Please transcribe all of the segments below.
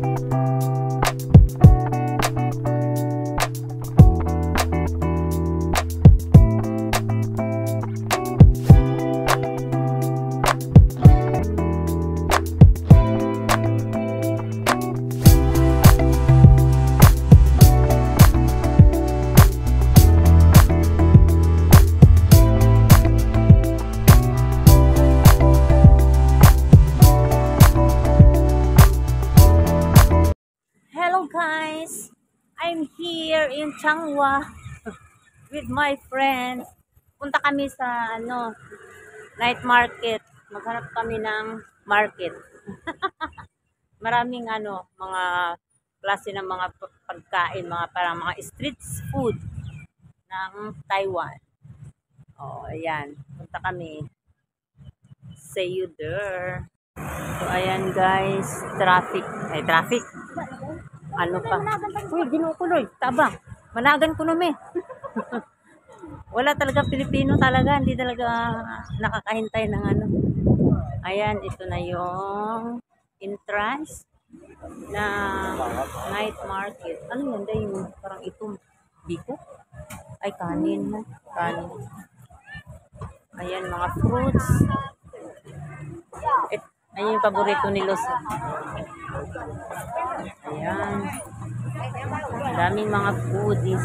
Hello in Changhua with my friends. Punta kami sa ano, night market. Maghanap kami ng market. Maraming ano, mga klase ng mga pagkain, mga parang mga street food ng Taiwan. Oh, ayan. Punta kami. See you there. So, ayan guys, traffic. Ay, traffic. Ano pa? Uy, ginukuloy. Tabang. Managan ko numi. Wala talaga Pilipino talaga. Hindi talaga nakakahintay ng ano. Ayan, ito na yung entrance na night market. Ano yan? Dahil yung parang itong biko? Ay, kanin. Kanin. Ayan, mga fruits. Et, ayun yung paborito ni Luz. Ayan. Daming mga foodies.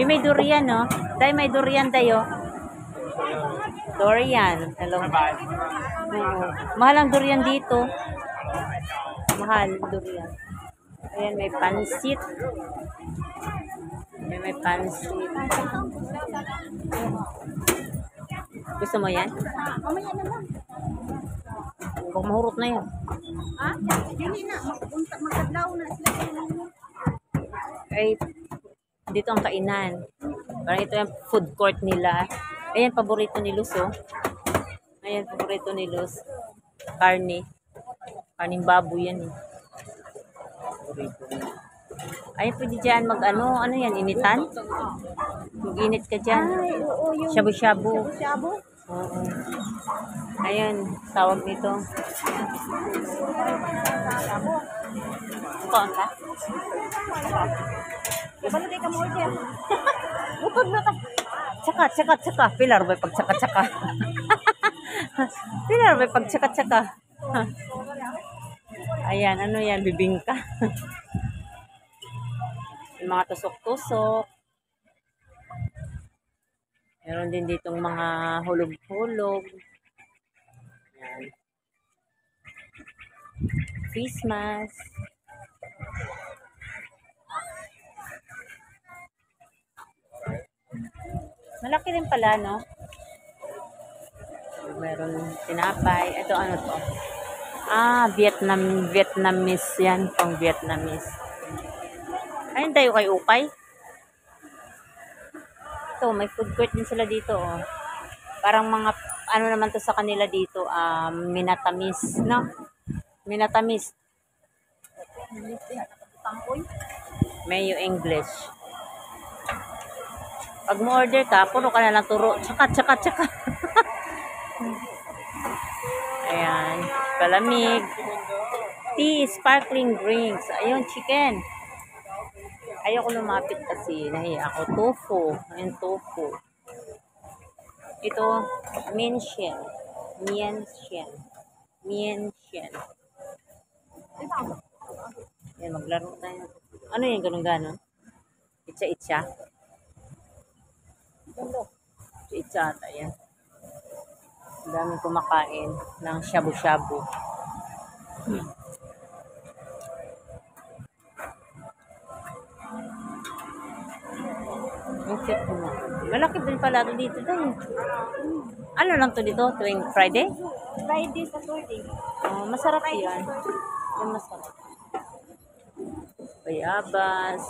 May may durian, no? Dahil may durian tayo. Durian. Hello. Mahal ang durian dito. Mahal durian. Ayan, may pansit. Ayan, may pansit. Gusto mo yan? Mamaya na lang. Huwag mahurot na yan. Ha? Dili na. Magpunta, magkadlaw na sila. ay dito ang kainan. Parang ito yung food court nila. Ayan, paborito ni Luz, oh. Ayan, paborito ni Luz. Karne. Karning baboy yan, eh. Paborito niya. Ay, pwede dyan mag ano, ano yan, initan? Mag-init ka dyan. Ay, oo, yung Shabu-shabu. shabu. Oo. Ayan, tawag nito. Kuhaan ka? Balo di ka mo order. Bukod na ka. Tsaka, tsaka, tsaka. Pilar ba pag tsaka, tsaka? Pilar ba pag tsaka, tsaka? Ayan, ano yan? Bibingka. Yung mga tusok-tusok. Meron din ditong mga hulog-hulog. Ayan. Mask. Malaki rin pala, no? Meron tinapay. Ito ano to? Ah, Vietnam, Vietnamese yan. Pang Vietnamese. Ayun tayo kay Upay. Ito, may food court din sila dito, oh. Parang mga, ano naman to sa kanila dito, um, minatamis, no? Minatamis. Mayo English. Pag mo order ka, puro ka na lang turo. Tsaka, tsaka, tsaka. Ayan. Palamig. Tea, sparkling drinks. Ayun, chicken. Ayoko lumapit kasi. Nahiya ako. Tofu. Ayun, tofu. Ito, mienxian. Mienxian. Mienxian. Yan, maglaro tayo. Ano yan, ganun-ganon? Itcha-itcha? Itcha ata yan. Ang daming kumakain ng shabu-shabu. Hmm. Cute mo. Malaki din pala ito dito tayo. Ano lang to dito? Tuwing Friday? Friday, Saturday. Oh, masarap yan. Yan masarap. Bayabas.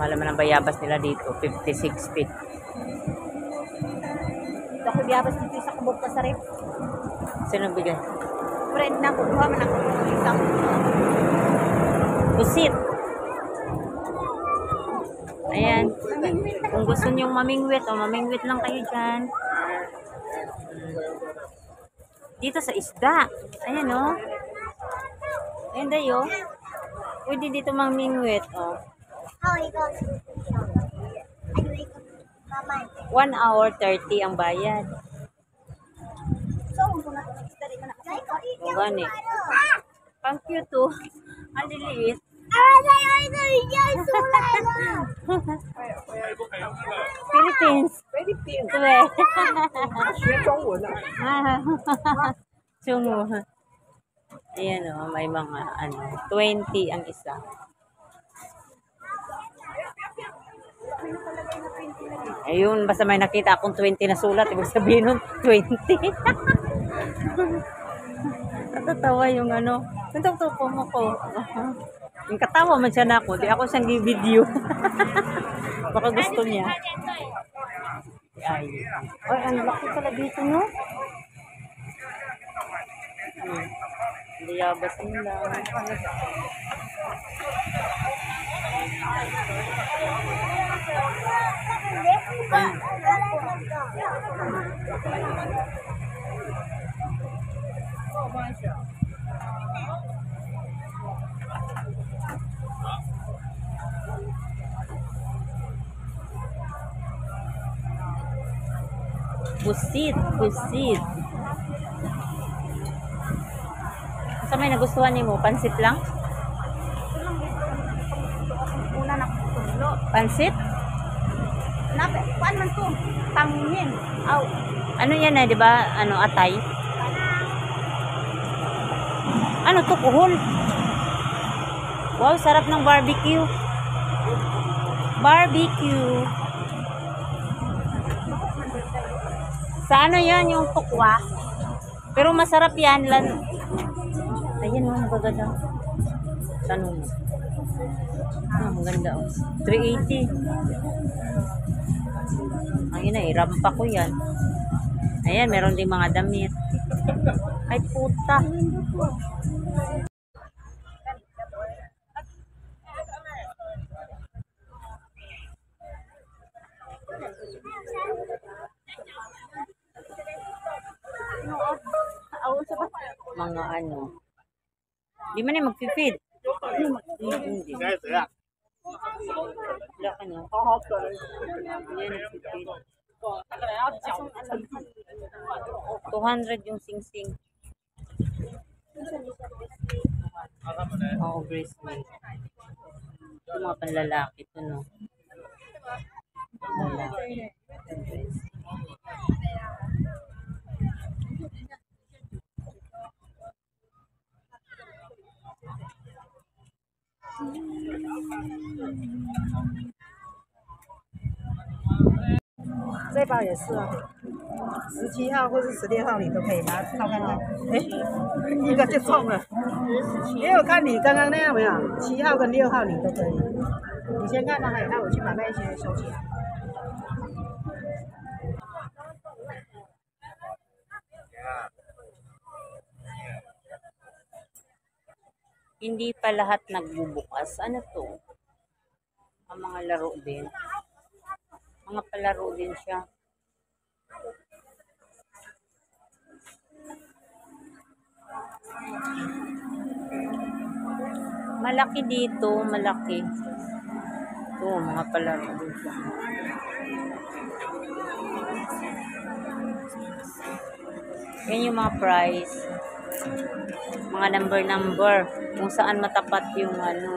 Mahal naman ang bayabas nila dito. 56 feet. Ito ko biyabas dito sa kubog ka sa rep. Sino bigay? Friend na ko. Duha man ako. Isang. Pusit. Ayan. Kung gusto niyong mamingwit, o mamingwit lang kayo dyan. dito sa isda. Ayan oh. Ayan dayo. Pwede dito mamingwit oh. How it goes? Anyway, mama. 1 hour 30 ang bayad. So, kung na study ko na. O gani. Pang cute oh. Ang liliit. Ah, tayo ito yan. Sulay mo. Philippines. Philippines， Ito eh. 学中文啊。 Sungo. Ayan o, may mga ano, 20 ang isa. Ayun, basta may nakita akong 20 na sulat, ibig sabihin nun, 20. Natatawa yung ano, nagtutupo mo ko. Yung katawa man siya na ako, di ako siyang video. Baka gusto niya. Ay, ay, ang laki pala dito, no? Hmm. लिया बसिंदा Busit, busit. May nagustuhan ni mo, pansit lang? Na. Pansit? Nape, kuan man to? Tangin. Aw. Ano yan eh, di ba? Ano, atay? Ano to, kuhol? Wow, sarap ng barbecue. Barbecue. Sa ano yan, yung tukwa? Pero masarap yan. Lan Ayan, oh, ang gaganda. Tanong mo. Ah, ang ganda, oh. 380. Ayun na, irampa ko yan. Ayan, meron din mga damit. Ay, puta. Mga ano. Di man na mag-feed. Hindi. Wala ka na. Yan, nag-feed. 200 yung sing-sing. Oo, bracelet. Ito mga panlalaki to, no? Panlalaki. 这包也是啊，十七号或是十六号你都可以拿照看看。哎，一个就中了。也有看你刚刚那样没有？七号跟六号你都可以。你先看吧还有，那我去把那些收起来。Hindi pa lahat nagbubukas. Ano to? Ang mga laro din. Mga palaro din siya. Malaki dito, malaki. Ito, mga palaro din siya. Yan yung mga price mga number-number kung saan matapat yung ano.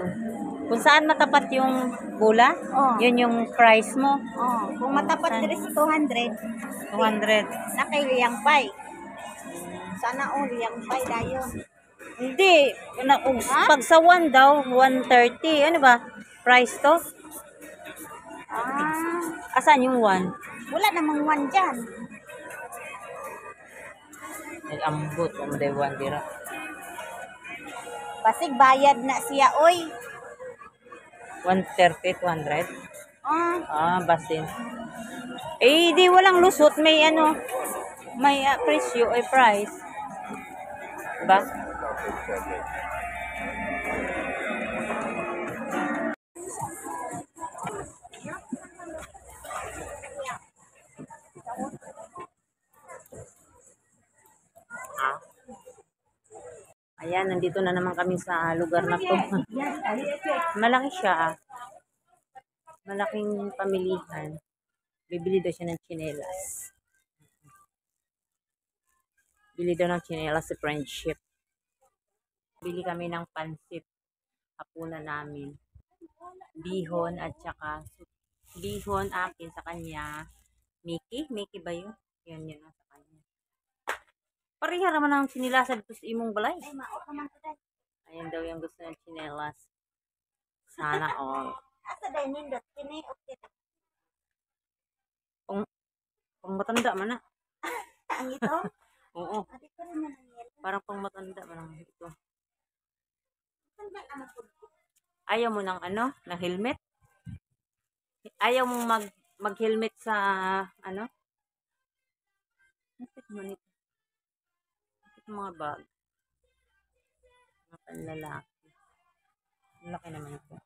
Kung saan matapat yung bula Oh. yun yung price mo. Oh, kung matapat diri sa 200, 200 na kay liyang pay. Sana oh liyang pay dayon. hindi. Na, kung- pag sa 1 daw 130 ano ba? Price to? Ah, asan yung 1 wala namang one dyan. Ay ambot um day 1 dira. Basig bayad na siya oy. 130 200 Ah, ah basin eh di walang lusot. May ano may ah, presyo ay price. Ba Ayan, nandito na naman kami sa lugar na to. Malaki siya. Malaking pamilihan. Bibili daw siya ng chinelas. Bili daw ng chinelas si Friendship. Bili kami ng pansit. Hapunan namin. Bihon at saka bihon akin sa kanya. Mickey? Mickey ba yun? Yun yun sa. Pareha naman ang chinilas dito sa imong balay. Ay. Ayan daw yung gusto ng chinelas. Sana all. Asa dahil nindot? Kini, okay. Pang matanda man na. Ang ito? Oo. Nangyari. Parang pang matanda man ang ito. Ayaw mo ng ano? Ng helmet? Ayaw mong mag mag-helmet sa ano? Napit mo nito. Mga bag. Mga panlalaki. Laki naman ito.